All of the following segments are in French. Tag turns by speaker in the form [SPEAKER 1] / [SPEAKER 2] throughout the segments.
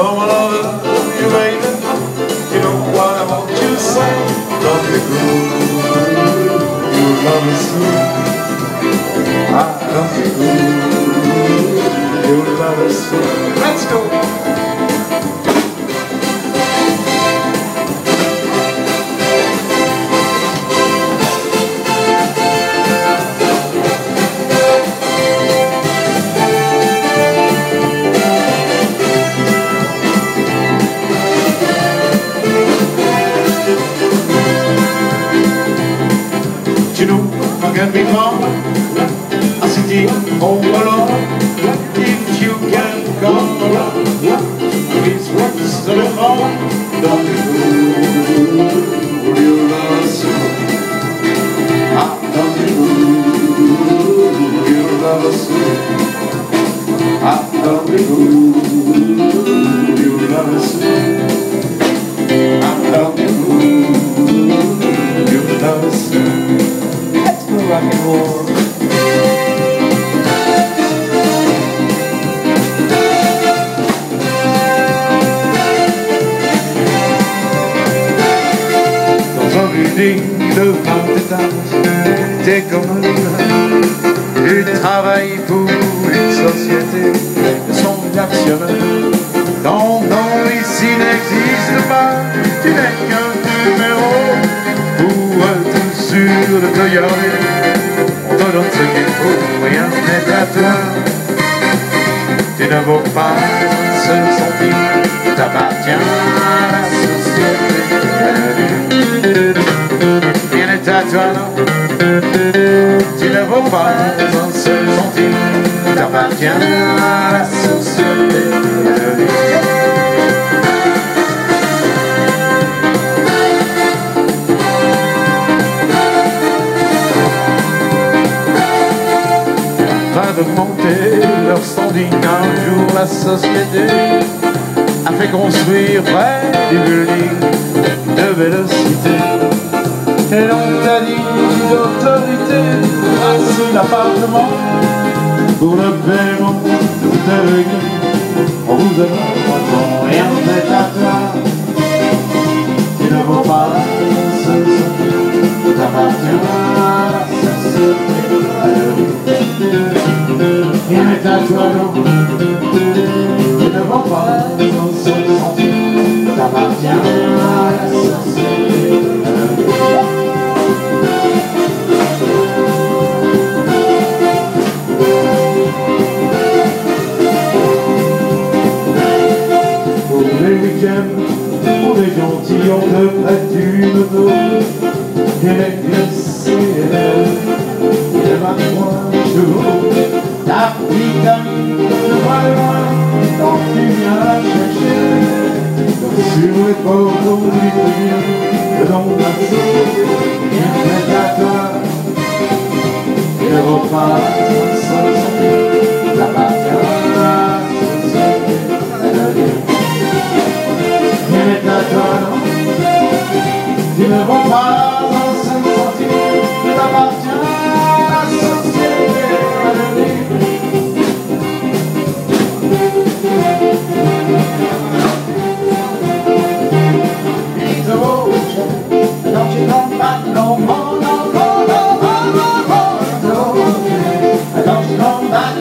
[SPEAKER 1] Oh, my love, you baby, you know what I want you to say. Love you good, your love is sweet. I love you good, love is sweet. Let's go. Oh Lord, what If you can come along, please watch the phone. Don't you I don't you you lost I don't you Un de 20 étages, t'es comme un leader. Tu travailles pour une société de son actionnaire. Ton nom ici n'existe pas, tu n'es qu'un numéro pour tout sur le Toyota. On te donne ce qu'il faut, rien n'est à toi. Tu ne vaux pas un seul centime, t'appartiens Tu ne vaux pas un seul centime, t'appartiens à la société. Afin de monter leur standing un jour la société a fait construire près du building de vélocité voici l'appartement pour le paiement de légumes on vous a pas rien n'est à toi. Tu ne vaux pas Rien n'est à toi, Didn't you see that? If I want to, that we can do what I want. Don't give me a. Don't see me go. Don't let me go. Can't let that go.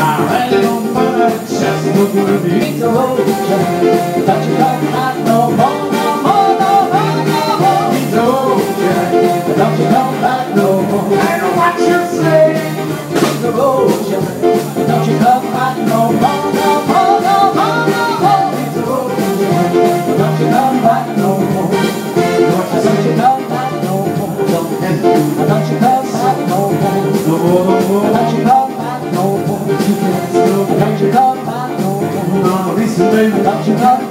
[SPEAKER 1] Arrête mon peur, chasse nos a du mytho, je ne t'attends pas You know.